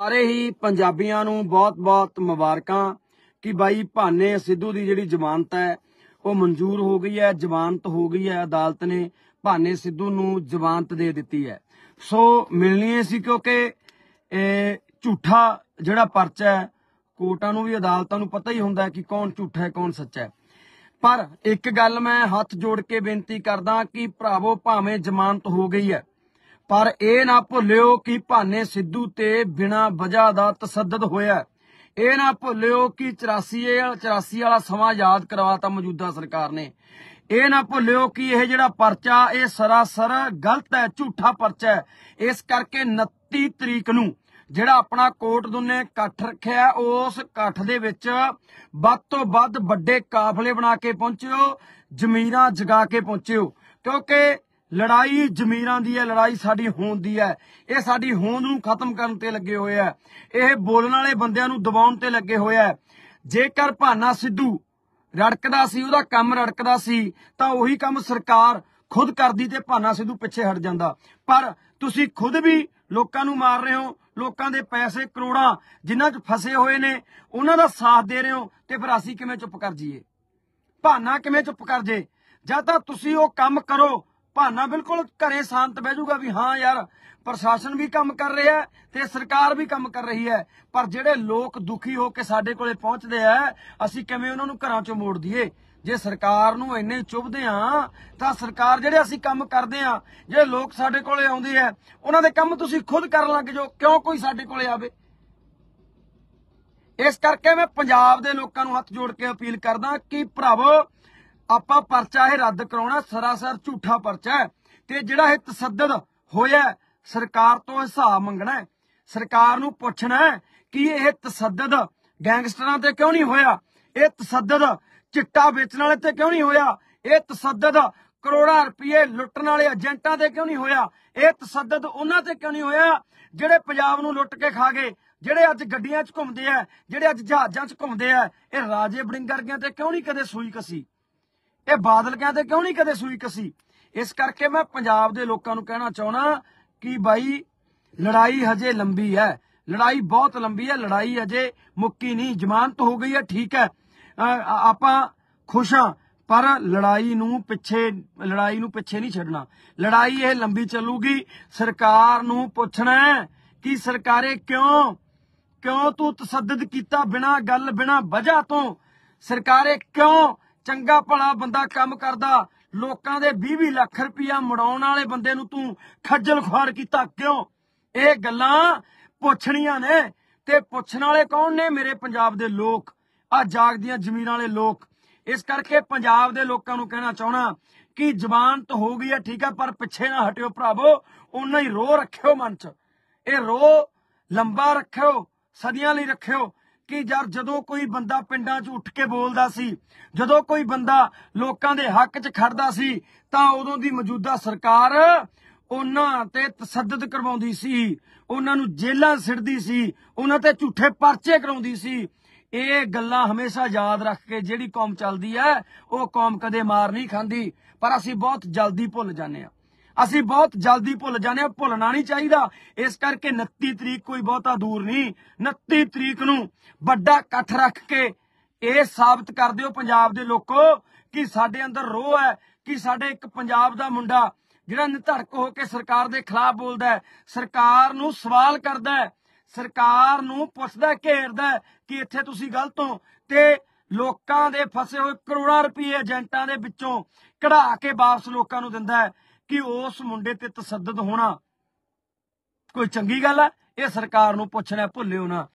ਸਾਰੇ ਹੀ ਪੰਜਾਬੀਆਂ ਨੂੰ ਬਹੁਤ-ਬਹੁਤ ਮੁਬਾਰਕਾਂ ਕਿ ਬਾਈ ਭਾਨੇ ਸਿੱਧੂ ਦੀ ਜਿਹੜੀ ਜ਼ਮਾਨਤ ਹੈ, ਉਹ ਮਨਜ਼ੂਰ ਹੋ ਗਈ ਹੈ, ਜ਼ਮਾਨਤ ਹੋ ਗਈ ਹੈ ਅਦਾਲਤ ਨੇ ਭਾਨੇ ਸਿੱਧੂ ਨੂੰ ਜ਼ਮਾਨਤ ਦੇ ਦਿੱਤੀ ਹੈ। ਸੋ ਮਿਲਣੀ ਸੀ ਕਿਉਂਕਿ ਇਹ ਝੂਠਾ ਜਿਹੜਾ ਪਰਚਾ ਹੈ, ਕੋਰਟਾਂ ਨੂੰ ਵੀ, ਅਦਾਲਤਾਂ ਨੂੰ ਪਤਾ ਹੀ ਹੁੰਦਾ ਕਿ ਕੌਣ ਝੂਠਾ ਹੈ, ਕੌਣ ਸੱਚਾ ਹੈ। ਪਰ ਇੱਕ ਗੱਲ ਮੈਂ ਹੱਥ ਜੋੜ ਕੇ ਬੇਨਤੀ ਕਰਦਾ ਕਿ ਭਰਾਵੋ, ਭਾਵੇਂ ਜ਼ਮਾਨਤ ਹੋ ਗਈ ਹੈ ਪਰ ਇਹ ਨਾ ਭੁੱਲਿਓ ਕਿ ਭਾਨੇ ਸਿੱਧੂ ਤੇ ਬਿਨਾ ਵਜ੍ਹਾ ਦਾ ਤਸੱਦਦ ਹੋਇਆ ਹੈ। ਇਹ ਨਾ ਭੁੱਲਿਓ ਕਿ 84 84 ਵਾਲਾ ਸਮਾਂ ਯਾਦ ਕਰਵਾਤਾ ਮੌਜੂਦਾ ਸਰਕਾਰ ਨੇ। ਇਹ ਨਾ ਭੁੱਲਿਓ ਕਿ ਇਹ ਜਿਹੜਾ ਪਰਚਾ, ਇਹ ਸਰਾਸਰ ਗਲਤ ਹੈ, ਝੂਠਾ ਪਰਚਾ ਹੈ। ਇਸ ਕਰਕੇ 29 ਤਰੀਕ ਨੂੰ ਜਿਹੜਾ ਆਪਣਾ ਕੋਟ ਦੁੰਨੇ ਇਕੱਠ ਰੱਖਿਆ ਉਸ ਇਕੱਠ ਦੇ ਵਿੱਚ ਵੱਧ ਤੋਂ ਵੱਧ ਵੱਡੇ ਕਾਫਲੇ ਬਣਾ ਕੇ ਪਹੁੰਚਿਓ ਜ਼ਮੀਰਾਂ ਜਗਾ ਕੇ ਪਹੁੰਚਿਓ। ਕਿਉਂਕਿ ਲੜਾਈ ਜ਼ਮੀਰਾਂ ਦੀ ਹੈ, ਲੜਾਈ ਸਾਡੀ ਹੋਂਦ ਦੀ ਹੈ। ਇਹ ਸਾਡੀ ਹੋਂਦ ਨੂੰ ਖਤਮ ਕਰਨ ਤੇ ਲੱਗੇ ਹੋਏ ਆ ਇਹ ਬੋਲਣ ਵਾਲੇ ਬੰਦਿਆਂ ਨੂੰ ਦਬਾਉਣ ਤੇ ਲੱਗੇ ਹੋਏ ਆ ਜੇਕਰ ਭਾਨਾ ਸਿੱਧੂ ਰੜਕਦਾ ਸੀ, ਉਹਦਾ ਕੰਮ ਰੜਕਦਾ ਸੀ, ਤਾਂ ਉਹੀ ਕੰਮ ਸਰਕਾਰ ਖੁਦ ਕਰਦੀ ਤੇ ਭਾਨਾ ਸਿੱਧੂ ਪਿੱਛੇ ਹਟ ਜਾਂਦਾ। ਪਰ ਤੁਸੀਂ ਖੁਦ ਵੀ ਲੋਕਾਂ ਨੂੰ ਮਾਰ ਰਹੇ ਹੋ, ਲੋਕਾਂ ਦੇ ਪੈਸੇ ਕਰੋੜਾਂ ਜਿਨ੍ਹਾਂ 'ਚ ਫਸੇ ਹੋਏ ਨੇ, ਉਹਨਾਂ ਦਾ ਸਾਥ ਦੇ ਰਹੇ ਹੋ ਤੇ ਫਿਰ ਅਸੀਂ ਕਿਵੇਂ ਚੁੱਪ ਕਰ ਜਾਈਏ? ਭਾਨਾ ਕਿਵੇਂ ਚੁੱਪ ਕਰ ਜੇ ਜਾਂ ਤਾਂ ਤੁਸੀਂ ਉਹ ਕੰਮ ਕਰੋ ਭਾਨਾ ਬਿਲਕੁਲ ਘਰੇ ਸ਼ਾਂਤ ਬਹਿ ਜਾਊਗਾ ਵੀ ਹਾਂ ਯਾਰ, ਪ੍ਰਸ਼ਾਸਨ ਵੀ ਕੰਮ ਕਰ ਰਿਹਾ ਤੇ ਸਰਕਾਰ ਵੀ ਕੰਮ ਕਰ ਰਹੀ ਹੈ। ਪਰ ਜਿਹੜੇ ਲੋਕ ਦੁਖੀ ਹੋ ਕੇ ਸਾਡੇ ਕੋਲੇ ਪਹੁੰਚਦੇ ਆ, ਅਸੀਂ ਕਿਵੇਂ ਉਹਨਾਂ ਨੂੰ ਘਰਾਂ ਚੋਂ ਮੋੜ ਦਈਏ? ਜੇ ਸਰਕਾਰ ਨੂੰ ਇੰਨੇ ਹੀ ਚੁੱਭਦੇ ਆ, ਤਾਂ ਸਰਕਾਰ ਜਿਹੜੇ ਅਸੀਂ ਕੰਮ ਕਰਦੇ ਆ, ਜਿਹੜੇ ਲੋਕ ਸਾਡੇ ਕੋਲੇ ਆਉਂਦੇ ਆ, ਉਹਨਾਂ ਦੇ ਕੰਮ ਤੁਸੀਂ ਖੁਦ ਕਰਨ ਲੱਗ ਜਾਓ, ਕਿਉਂ ਕੋਈ ਸਾਡੇ ਕੋਲੇ ਆਵੇ? ਇਸ ਕਰਕੇ ਮੈਂ ਪੰਜਾਬ ਦੇ ਲੋਕਾਂ ਨੂੰ ਹੱਥ ਜੋੜ ਕੇ ਅਪੀਲ ਕਰਦਾ ਕਿ ਭਰਾਵੋ ਆਪਾਂ ਪਰਚਾ ਇਹ ਰੱਦ ਕਰਾਉਣਾ, ਸਰਾਸਰ ਝੂਠਾ ਪਰਚਾ ਹੈ ਤੇ ਜਿਹੜਾ ਇਹ ਤਸੱਦਦ ਹੋਇਆ ਸਰਕਾਰ ਤੋਂ ਹਿਸਾਬ ਮੰਗਣਾ ਹੈ, ਸਰਕਾਰ ਨੂੰ ਪੁੱਛਣਾ ਹੈ ਕਿ ਇਹ ਤਸੱਦਦ ਗੈਂਗਸਟਰਾਂ ਤੇ ਕਿਉਂ ਨਹੀਂ ਹੋਇਆ, ਇਹ ਤਸੱਦਦ ਚਿੱਟਾ ਵੇਚਣ ਵਾਲੇ ਤੇ ਕਿਉਂ ਨਹੀਂ ਹੋਇਆ, ਇਹ ਤਸੱਦਦ ਕਰੋੜਾਂ ਰੁਪਏ ਲੁੱਟਣ ਵਾਲੇ ਏਜੰਟਾਂ ਤੇ ਕਿਉਂ ਨਹੀਂ ਹੋਇਆ, ਇਹ ਤਸੱਦਦ ਉਹਨਾਂ ਤੇ ਕਿਉਂ ਨਹੀਂ ਹੋਇਆ ਜਿਹੜੇ ਪੰਜਾਬ ਨੂੰ ਲੁੱਟ ਕੇ ਖਾ ਗਏ, ਜਿਹੜੇ ਅੱਜ ਗੱਡੀਆਂ 'ਚ ਘੁੰਮਦੇ ਆ, ਜਿਹੜੇ ਅੱਜ ਜਹਾਜ਼ਾਂ 'ਚ ਘੁੰਮਦੇ ਆ, ਇਹ ਰਾਜੇ ਬੜਿੰਗਰਗਿਆਂ ਤੇ ਕਿਉਂ ਨਹੀਂ ਕਦੇ ਸੂਈ ਕਸੀ? ਇਹ ਬਾਦਲ ਕਹਿੰਦੇ ਕਿਉਂ ਨਹੀਂ ਕਦੇ ਸੂਈ ਕਸੀ? ਇਸ ਕਰਕੇ ਮੈਂ ਪੰਜਾਬ ਦੇ ਲੋਕਾਂ ਨੂੰ ਕਹਿਣਾ ਚਾਹਣਾ ਕਿ ਬਾਈ, ਲੜਾਈ ਹਜੇ ਲੰਬੀ ਹੈ। ਲੜਾਈ ਬਹੁਤ ਲੰਬੀ ਹੈ, ਲੜਾਈ ਹਜੇ ਮੁੱਕੀ ਨਹੀਂ, ਜ਼ਮਾਨਤ ਹੋ ਗਈ ਹੈ, ਠੀਕ ਹੈ। ਆਪਾਂ ਖੁਸ਼ ਹਾਂ, ਪਰ ਲੜਾਈ ਨੂੰ ਪਿੱਛੇ, ਲੜਾਈ ਨੂੰ ਪਿੱਛੇ ਨਹੀਂ ਛੱਡਣਾ। ਲੜਾਈ ਇਹ ਲੰਬੀ ਚੱਲੂਗੀ, ਸਰਕਾਰ ਨੂੰ ਪੁੱਛਣਾ ਕਿ ਸਰਕਾਰੇ ਕਿਉਂ ਕਿਉਂ ਤੂੰ ਤਸੱਦਦ ਕੀਤਾ ਬਿਨਾ ਗੱਲ, ਬਿਨਾ ਵਜ੍ਹਾ ਤੋਂ? ਸਰਕਾਰੇ ਕਿਉਂ ਚੰਗਾ ਭਲਾ ਬੰਦਾ ਕੰਮ ਕਰਦਾ, ਲੋਕਾਂ ਦੇ 20-20 ਲੱਖ ਰੁਪਇਆ ਮੜਾਉਣ ਵਾਲੇ ਬੰਦੇ ਨੂੰ ਤੂੰ ਖੱਜਲ ਖੁਆਰ ਕੀਤਾ ਕਿਉਂ? ਇਹ ਗੱਲਾਂ ਪੁੱਛਣੀਆਂ ਨੇ ਤੇ ਪੁੱਛਣ ਵਾਲੇ ਕੌਣ ਨੇ? ਮੇਰੇ ਪੰਜਾਬ ਦੇ ਲੋਕ, ਆ ਜਾਗਦੀਆਂ ਜ਼ਮੀਰਾਂ ਵਾਲੇ ਲੋਕ। ਇਸ ਕਰਕੇ ਪੰਜਾਬ ਦੇ ਲੋਕਾਂ ਨੂੰ ਕਹਿਣਾ ਚਾਹਣਾ ਕਿ ਜ਼ਮਾਨਤ ਹੋ ਗਈ ਹੈ, ਠੀਕ ਹੈ, ਪਰ ਪਿੱਛੇ ਨਾ ਹਟਿਓ ਭਰਾਵੋ ਉਨਾ ਹੀ ਰੋ ਰੱਖਿਓ ਮਨ 'ਚ। ਇਹ ਰੋ ਲੰਬਾ ਰੱਖਿਓ, ਸਦੀਆਂ ਲਈ ਰੱਖਿਓ। ਕਿ ਯਾਰ ਜਦੋਂ ਕੋਈ ਬੰਦਾ ਪਿੰਡਾਂ 'ਚ ਉੱਠ ਕੇ ਬੋਲਦਾ ਸੀ, ਜਦੋਂ ਕੋਈ ਬੰਦਾ ਲੋਕਾਂ ਦੇ ਹੱਕ 'ਚ ਖੜਦਾ ਸੀ, ਤਾਂ ਉਦੋਂ ਦੀ ਮੌਜੂਦਾ ਸਰਕਾਰ ਉਹਨਾਂ ਤੇ ਤਸੱਦਦ ਕਰਵਾਉਂਦੀ ਸੀ, ਉਹਨਾਂ ਨੂੰ ਜੇਲ੍ਹਾਂ ਸਿੜਦੀ ਸੀ, ਉਹਨਾਂ ਤੇ ਝੂਠੇ ਪਰਚੇ ਕਰਾਉਂਦੀ ਸੀ। ਇਹ ਗੱਲਾਂ ਹਮੇਸ਼ਾ ਯਾਦ ਰੱਖ ਕੇ ਜਿਹੜੀ ਕੌਮ ਚੱਲਦੀ ਹੈ, ਉਹ ਕੌਮ ਕਦੇ ਮਾਰ ਨਹੀਂ ਖਾਂਦੀ, ਪਰ ਅਸੀਂ ਬਹੁਤ ਜਲਦੀ ਭੁੱਲ ਜਾਂਦੇ ਹਾਂ। ਅਸੀਂ ਬਹੁਤ ਜਲਦੀ ਭੁੱਲ ਜਾਂਦੇ ਆ ਭੁੱਲਣਾ ਨਹੀਂ ਚਾਹੀਦਾ। ਇਸ ਕਰਕੇ 29 ਤਰੀਕ ਕੋਈ ਬਹੁਤਾ ਦੂਰ ਨਹੀਂ। 29 ਤਰੀਕ ਨੂੰ ਵੱਡਾ ਇਕੱਠ ਰੱਖ ਕੇ ਇਹ ਸਾਬਤ ਕਰ ਦਿਓ ਪੰਜਾਬ ਦੇ ਲੋਕੋ ਕਿ ਸਾਡੇ ਅੰਦਰ ਰੋਹ ਹੈ, ਕਿ ਸਾਡੇ ਇੱਕ ਪੰਜਾਬ ਦਾ ਮੁੰਡਾ ਜਿਹੜਾ ਨਿਧੜਕ ਹੋ ਕੇ ਸਰਕਾਰ ਦੇ ਖਿਲਾਫ ਬੋਲਦਾ ਹੈ, ਸਰਕਾਰ ਨੂੰ ਸਵਾਲ ਕਰਦਾ ਹੈ, ਸਰਕਾਰ ਨੂੰ ਪੁੱਛਦਾ ਘੇਰਦਾ ਕਿ ਇੱਥੇ ਤੁਸੀਂ ਗਲਤ ਹੋ ਤੇ ਲੋਕਾਂ ਦੇ ਫਸੇ ਹੋਏ ਕਰੋੜਾਂ ਰੁਪਏ ਏਜੰਟਾਂ ਦੇ ਵਿੱਚੋਂ ਕਢਾ ਕੇ ਵਾਪਸ ਲੋਕਾਂ ਨੂੰ ਦਿੰਦਾ ਹੈ। ਕਿ ਉਸ ਮੁੰਡੇ ਤੇ ਤਸੱਦਦ ਹੋਣਾ ਕੋਈ ਚੰਗੀ ਗੱਲ ਹੈ ਇਹ ਸਰਕਾਰ ਨੂੰ ਪੁੱਛਣਾ ਭੁੱਲਿਓ ਨਾ।